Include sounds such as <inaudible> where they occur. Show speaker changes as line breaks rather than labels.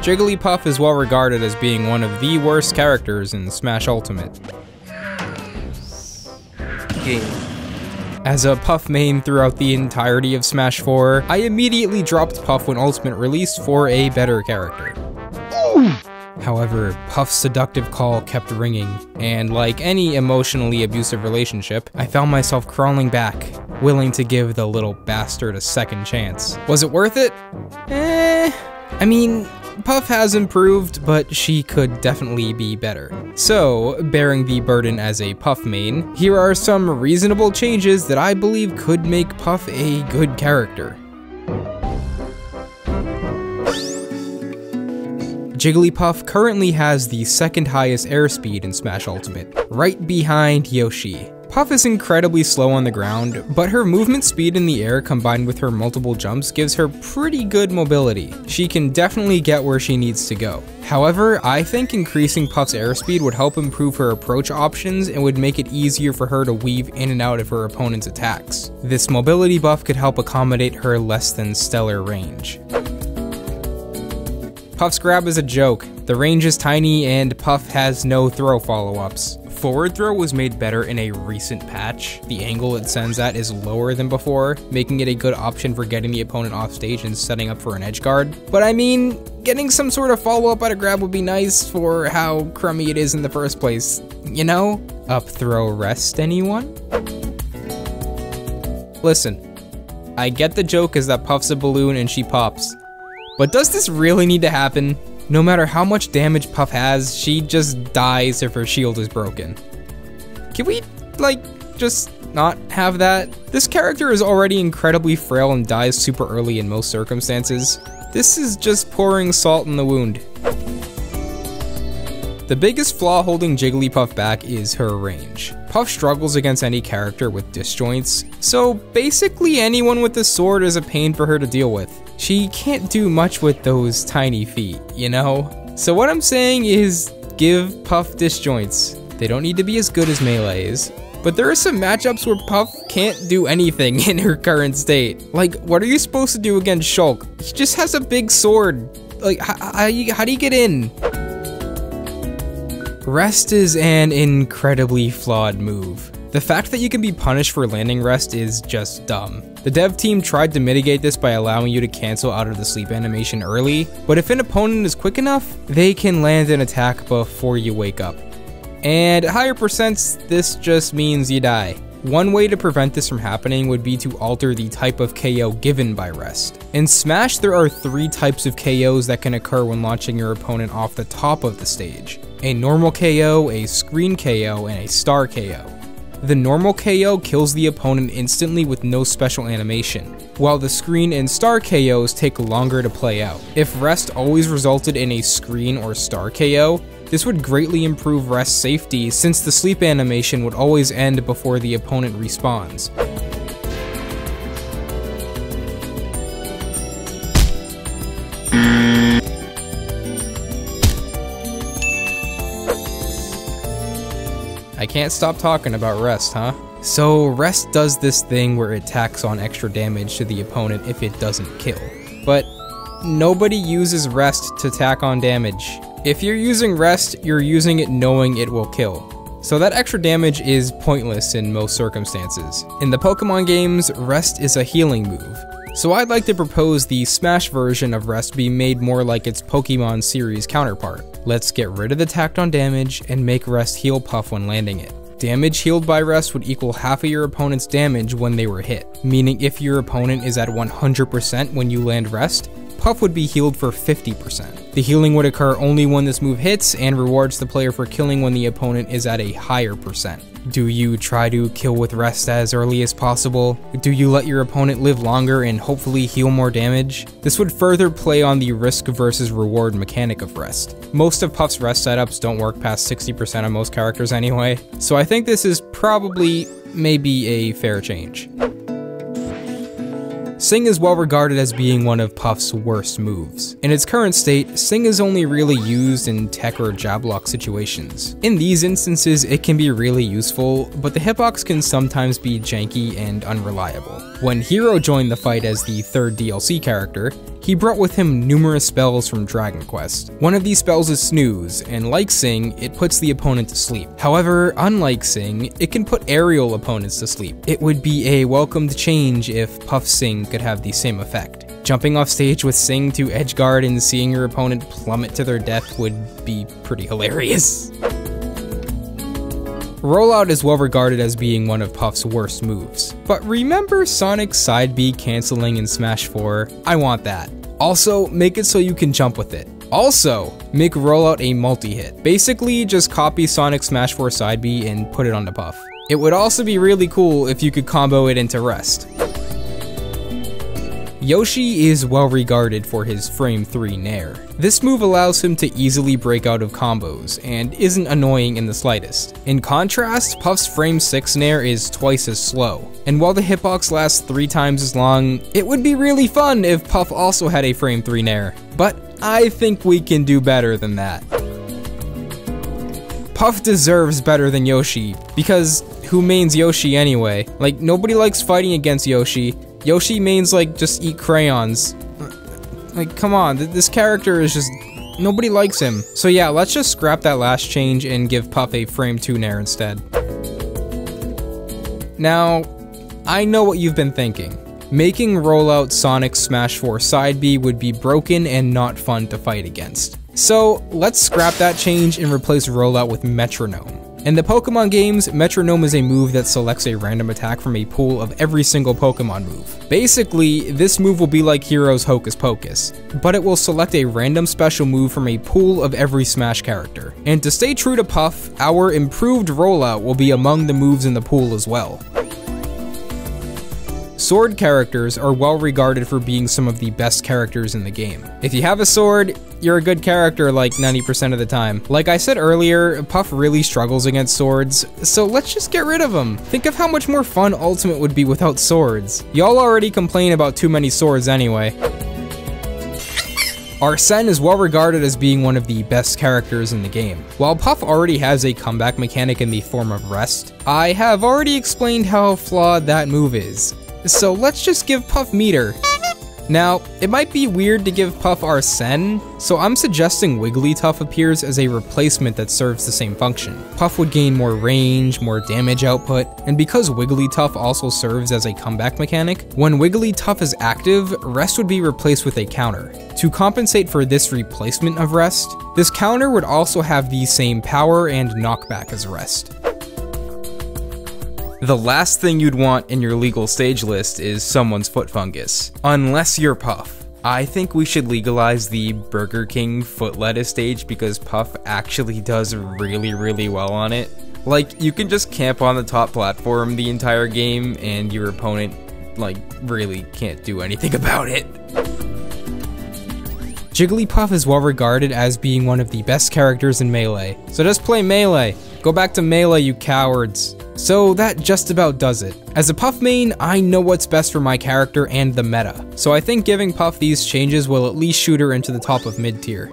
Jigglypuff is well regarded as being one of the worst characters in Smash Ultimate.
Game.
As a Puff main throughout the entirety of Smash 4, I immediately dropped Puff when Ultimate released for a better character. However, Puff's seductive call kept ringing, and like any emotionally abusive relationship, I found myself crawling back, willing to give the little bastard a second chance. Was it worth it? Eh. I mean, Puff has improved, but she could definitely be better. So, bearing the burden as a Puff main, here are some reasonable changes that I believe could make Puff a good character. Jigglypuff currently has the second highest airspeed in Smash Ultimate, right behind Yoshi. Puff is incredibly slow on the ground, but her movement speed in the air combined with her multiple jumps gives her pretty good mobility. She can definitely get where she needs to go. However, I think increasing Puff's airspeed would help improve her approach options and would make it easier for her to weave in and out of her opponent's attacks. This mobility buff could help accommodate her less than stellar range. Puff's grab is a joke. The range is tiny and Puff has no throw follow-ups. Forward throw was made better in a recent patch. The angle it sends at is lower than before, making it a good option for getting the opponent off stage and setting up for an edge guard. But I mean, getting some sort of follow-up out of grab would be nice for how crummy it is in the first place. You know? Up throw rest anyone? Listen, I get the joke is that Puff's a balloon and she pops. But does this really need to happen? No matter how much damage Puff has, she just dies if her shield is broken. Can we, like, just not have that? This character is already incredibly frail and dies super early in most circumstances. This is just pouring salt in the wound. The biggest flaw holding Jigglypuff back is her range. Puff struggles against any character with disjoints, so basically anyone with a sword is a pain for her to deal with. She can't do much with those tiny feet, you know? So what I'm saying is give Puff disjoints. They don't need to be as good as Melee's, but there are some matchups where Puff can't do anything <laughs> in her current state. Like, what are you supposed to do against Shulk? He just has a big sword. Like, how, how, how do you get in? Rest is an incredibly flawed move. The fact that you can be punished for landing rest is just dumb. The dev team tried to mitigate this by allowing you to cancel out of the sleep animation early, but if an opponent is quick enough, they can land an attack before you wake up. And at higher percents, this just means you die. One way to prevent this from happening would be to alter the type of KO given by rest. In Smash, there are three types of KOs that can occur when launching your opponent off the top of the stage a normal KO, a screen KO, and a star KO. The normal KO kills the opponent instantly with no special animation, while the screen and star KOs take longer to play out. If rest always resulted in a screen or star KO, this would greatly improve rest safety since the sleep animation would always end before the opponent respawns. Can't stop talking about Rest, huh? So Rest does this thing where it tacks on extra damage to the opponent if it doesn't kill. But nobody uses Rest to tack on damage. If you're using Rest, you're using it knowing it will kill. So that extra damage is pointless in most circumstances. In the Pokemon games, Rest is a healing move. So I'd like to propose the Smash version of Rest be made more like its Pokemon series counterpart. Let's get rid of the tacked on damage and make Rest heal Puff when landing it. Damage healed by Rest would equal half of your opponent's damage when they were hit, meaning if your opponent is at 100% when you land Rest, Puff would be healed for 50%. The healing would occur only when this move hits and rewards the player for killing when the opponent is at a higher percent. Do you try to kill with rest as early as possible? Do you let your opponent live longer and hopefully heal more damage? This would further play on the risk versus reward mechanic of rest. Most of Puff's rest setups don't work past 60% of most characters anyway, so I think this is probably maybe a fair change. Sing is well regarded as being one of Puff's worst moves. In its current state, Sing is only really used in tech or jab lock situations. In these instances, it can be really useful, but the hitbox can sometimes be janky and unreliable. When Hero joined the fight as the third DLC character, he brought with him numerous spells from Dragon Quest. One of these spells is Snooze, and like Sing, it puts the opponent to sleep. However, unlike Sing, it can put aerial opponents to sleep. It would be a welcomed change if Puff Sing could have the same effect. Jumping off stage with Sing to edgeguard and seeing your opponent plummet to their death would be pretty hilarious. Rollout is well regarded as being one of Puff's worst moves. But remember Sonic's side B canceling in Smash 4? I want that. Also, make it so you can jump with it. Also, make Rollout a multi-hit. Basically, just copy Sonic Smash 4 side B and put it on the Puff. It would also be really cool if you could combo it into Rest. Yoshi is well regarded for his frame 3 Nair. This move allows him to easily break out of combos, and isn't annoying in the slightest. In contrast, Puff's frame 6 Nair is twice as slow, and while the hitbox lasts 3 times as long, it would be really fun if Puff also had a frame 3 Nair. But I think we can do better than that. Puff deserves better than Yoshi, because who mains Yoshi anyway? Like, nobody likes fighting against Yoshi, Yoshi means like just eat crayons. Like, come on, th this character is just nobody likes him. So yeah, let's just scrap that last change and give Puff a frame 2 Nair instead. Now, I know what you've been thinking. Making rollout Sonic Smash 4 side B would be broken and not fun to fight against. So let's scrap that change and replace rollout with Metronome. In the Pokemon games, Metronome is a move that selects a random attack from a pool of every single Pokemon move. Basically, this move will be like Hero's Hocus Pocus, but it will select a random special move from a pool of every Smash character. And to stay true to Puff, our improved rollout will be among the moves in the pool as well. Sword characters are well regarded for being some of the best characters in the game. If you have a sword, you're a good character like 90% of the time. Like I said earlier, Puff really struggles against swords, so let's just get rid of them. Think of how much more fun Ultimate would be without swords. Y'all already complain about too many swords anyway. Arsene is well regarded as being one of the best characters in the game. While Puff already has a comeback mechanic in the form of rest, I have already explained how flawed that move is. So let's just give Puff meter. Now, it might be weird to give Puff Arsene, so I'm suggesting Wigglytuff appears as a replacement that serves the same function. Puff would gain more range, more damage output, and because Wigglytuff also serves as a comeback mechanic, when Wigglytuff is active, Rest would be replaced with a counter. To compensate for this replacement of Rest, this counter would also have the same power and knockback as Rest. The last thing you'd want in your legal stage list is someone's foot fungus, unless you're Puff. I think we should legalize the Burger King foot lettuce stage because Puff actually does really, really well on it. Like, you can just camp on the top platform the entire game and your opponent, like, really can't do anything <laughs> about it. Jigglypuff is well regarded as being one of the best characters in Melee, so just play Melee. Go back to Melee, you cowards. So that just about does it. As a Puff main, I know what's best for my character and the meta, so I think giving Puff these changes will at least shoot her into the top of mid tier.